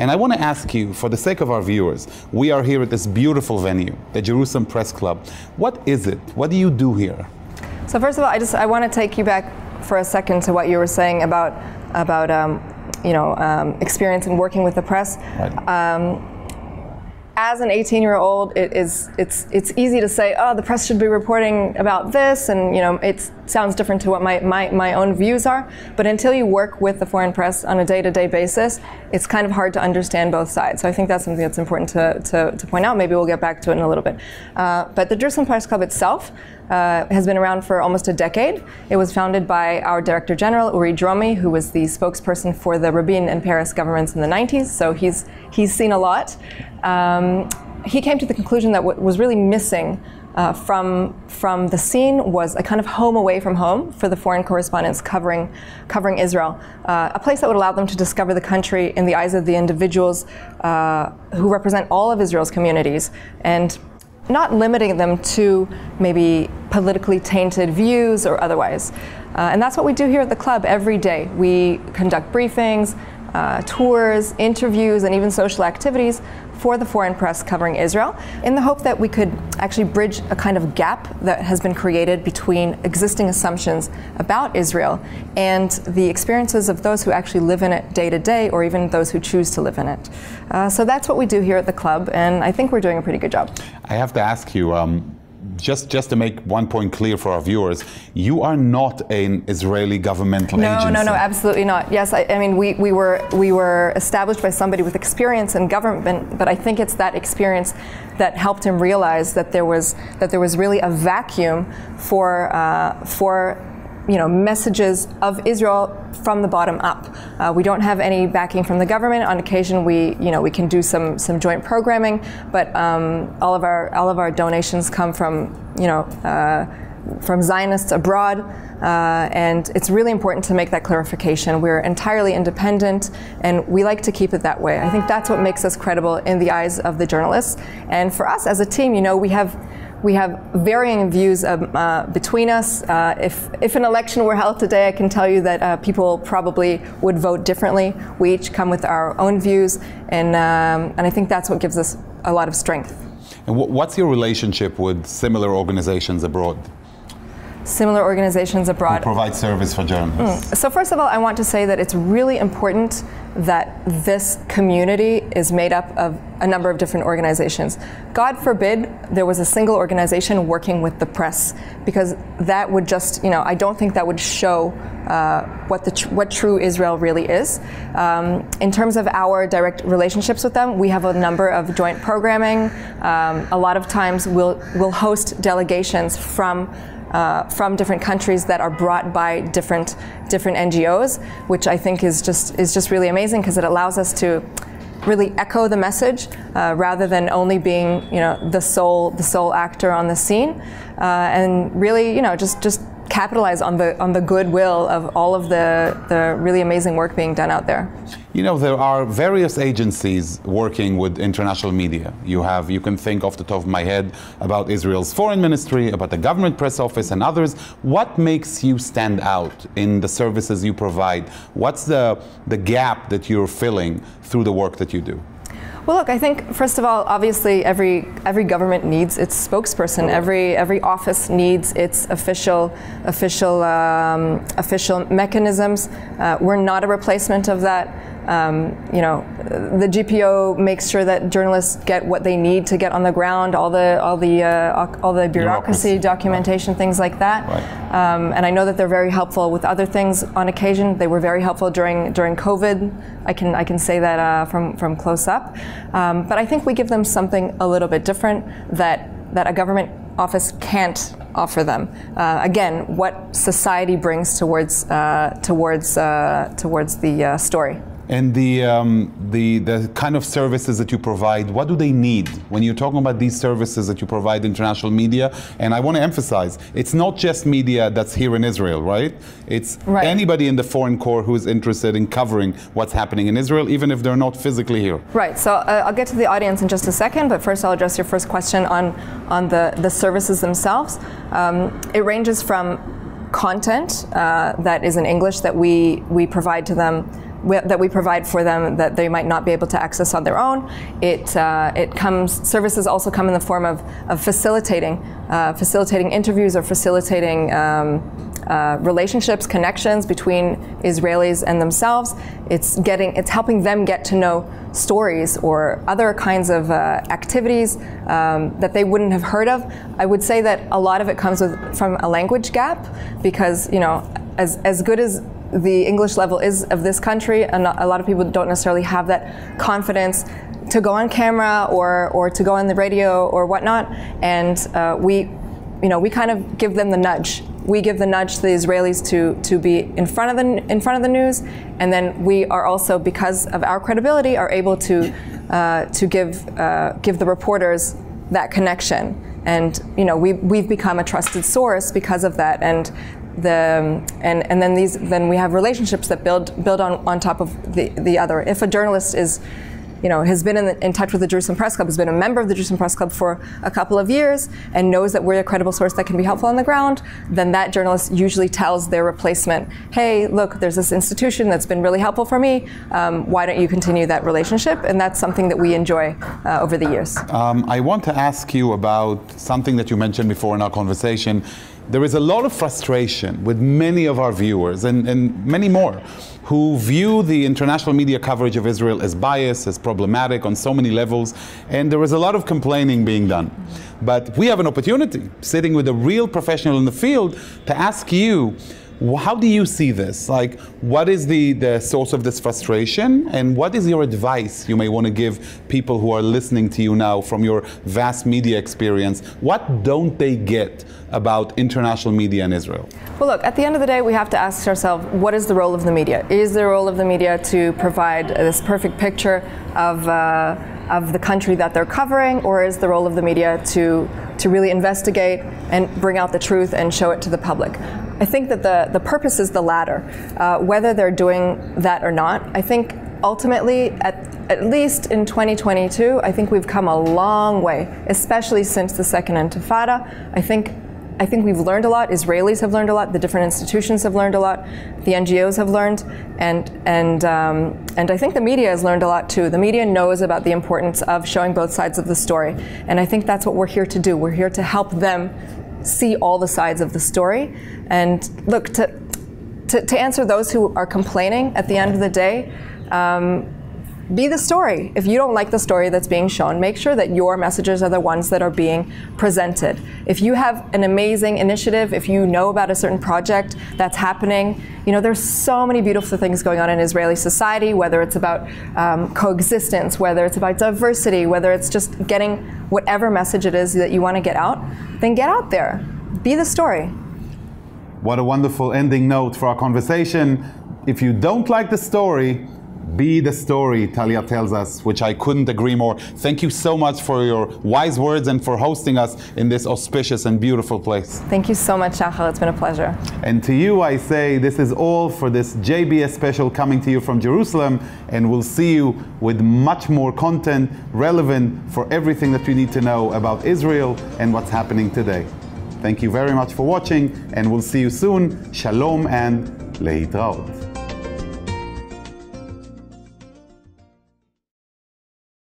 And I want to ask you, for the sake of our viewers, we are here at this beautiful venue, the Jerusalem Press Club. What is it? What do you do here? So first of all, I just I want to take you back for a second to what you were saying about about um, you know um, experience in working with the press. Right. Um, as an 18 year old, it is it's it's easy to say, oh, the press should be reporting about this, and you know it sounds different to what my, my, my own views are. But until you work with the foreign press on a day to day basis, it's kind of hard to understand both sides. So I think that's something that's important to, to, to point out. Maybe we'll get back to it in a little bit. Uh, but the Jerusalem Press Club itself uh, has been around for almost a decade. It was founded by our Director General, Uri Dromi, who was the spokesperson for the Rabin and Peres governments in the 90s. So he's, he's seen a lot. Um, he came to the conclusion that what was really missing uh, from from the scene was a kind of home away from home for the foreign correspondents covering covering Israel, uh, a place that would allow them to discover the country in the eyes of the individuals uh, who represent all of Israel's communities and not limiting them to maybe politically tainted views or otherwise. Uh, and that's what we do here at the club every day. We conduct briefings, uh, tours, interviews, and even social activities for the foreign press covering Israel in the hope that we could actually bridge a kind of gap that has been created between existing assumptions about Israel and the experiences of those who actually live in it day to day or even those who choose to live in it. Uh, so that's what we do here at the club, and I think we're doing a pretty good job. I have to ask you. Um, just just to make one point clear for our viewers, you are not an Israeli governmental no, agency. No, no, no, absolutely not. Yes, I, I, mean we, we were we were established by somebody with experience in government, but I think it's that experience that helped him realize that there was that there was really a vacuum for uh, for you know, messages of Israel from the bottom up. Uh, we don't have any backing from the government. On occasion, we, you know, we can do some some joint programming, but um, all of our all of our donations come from, you know. Uh, from Zionists abroad, uh, and it's really important to make that clarification. We're entirely independent, and we like to keep it that way. I think that's what makes us credible in the eyes of the journalists. And for us as a team, you know, we have we have varying views um, uh, between us. Uh, if, if an election were held today, I can tell you that uh, people probably would vote differently. We each come with our own views, and, um, and I think that's what gives us a lot of strength. And what's your relationship with similar organizations abroad? Similar organizations abroad. Who provide service for journalists. Mm. So, first of all, I want to say that it's really important that this community is made up of a number of different organizations. God forbid there was a single organization working with the press, because that would just, you know, I don't think that would show uh, what the tr- what true Israel really is. Um, in terms of our direct relationships with them, we have a number of joint programming. Um, a lot of times, we'll we'll host delegations from uh, from different countries that are brought by different different NGOs, which I think is just is just really amazing because it allows us to really echo the message uh, rather than only being you know the sole the sole actor on the scene, uh, and really you know just just capitalize on the on the goodwill of all of the the really amazing work being done out there. You know, there are various agencies working with international media. You have, you can think off the top of my head about Israel's foreign ministry, about the government press office, and others. What makes you stand out in the services you provide? What's the, the gap that you're filling through the work that you do? Well, look, I think first of all, obviously, every every government needs its spokesperson. Every every office needs its official official um, official mechanisms. Uh, we're not a replacement of that. Um, you know, the GPO makes sure that journalists get what they need to get on the ground, all the all the uh, all the bureaucracy, documentation, right. things like that. Right. Um, and I know that they're very helpful with other things. On occasion, they were very helpful during during COVID. I can I can say that uh, from from close up. Um, but I think we give them something a little bit different that that a government office can't offer them. Uh, again, what society brings towards uh, towards uh, towards the uh, story. And the, um, the, the kind of services that you provide, what do they need? When you're talking about these services that you provide international media, and I want to emphasize, it's not just media that's here in Israel, right? It's right. anybody in the foreign corps who is interested in covering what's happening in Israel, even if they're not physically here. Right, so uh, I'll get to the audience in just a second, but first I'll address your first question on, on the, the services themselves. Um, it ranges from content uh, that is in English that we, we provide to them that we provide for them that they might not be able to access on their own. It, uh, it comes, services also come in the form of, of facilitating, uh, facilitating interviews or facilitating um, uh, relationships, connections between Israelis and themselves. It's getting, it's helping them get to know stories or other kinds of uh, activities um, that they wouldn't have heard of. I would say that a lot of it comes with, from a language gap because, you know, as, as good as the English level is of this country, and a lot of people don't necessarily have that confidence to go on camera or, or to go on the radio or whatnot. And uh, we, you know, we kind of give them the nudge. We give the nudge to the Israelis to, to be in front of the in front of the news, and then we are also, because of our credibility, are able to uh, to give uh, give the reporters that connection. And you know, we we've become a trusted source because of that. And the and and then these then we have relationships that build build on on top of the the other. If a journalist is you know, has been in, the, in, touch with the Jerusalem Press Club, has been a member of the Jerusalem Press Club for a couple of years, and knows that we're a credible source that can be helpful on the ground, then that journalist usually tells their replacement, hey, look, there's this institution that's been really helpful for me. Um, why don't you continue that relationship? And that's something that we enjoy uh, over the years. Um, I want to ask you about something that you mentioned before in our conversation there is a lot of frustration with many of our viewers and, and many more who view the international media coverage of Israel as biased, as problematic on so many levels, and there is a lot of complaining being done. But we have an opportunity, sitting with a real professional in the field, to ask you how do you see this? Like, what is the, the source of this frustration? And what is your advice you may want to give people who are listening to you now from your vast media experience? What don't they get about international media in Israel? Well, look, at the end of the day, we have to ask ourselves what is the role of the media? Is the role of the media to provide this perfect picture of, uh, of the country that they're covering, or is the role of the media to, to really investigate and bring out the truth and show it to the public? I think that the, the purpose is the latter. Uh, whether they're doing that or not, I think ultimately, at, at least in 2022, I think we've come a long way, especially since the second intifada. I think I think we've learned a lot. Israelis have learned a lot. The different institutions have learned a lot. The NGOs have learned, and and um, and I think the media has learned a lot too. The media knows about the importance of showing both sides of the story, and I think that's what we're here to do. We're here to help them see all the sides of the story. And look, to, to, to answer those who are complaining at the end of the day, um, be the story. If you don't like the story that's being shown, make sure that your messages are the ones that are being presented. If you have an amazing initiative, if you know about a certain project that's happening, you know, there's so many beautiful things going on in Israeli society, whether it's about um, coexistence, whether it's about diversity, whether it's just getting whatever message it is that you want to get out, then get out there. Be the story. What a wonderful ending note for our conversation. If you don't like the story, be the story, Talia tells us, which I couldn't agree more. Thank you so much for your wise words and for hosting us in this auspicious and beautiful place. Thank you so much, Shachar. It's been a pleasure. And to you, I say this is all for this JBS special coming to you from Jerusalem, and we'll see you with much more content relevant for everything that you need to know about Israel and what's happening today. Thank you very much for watching, and we'll see you soon. Shalom and leitraot.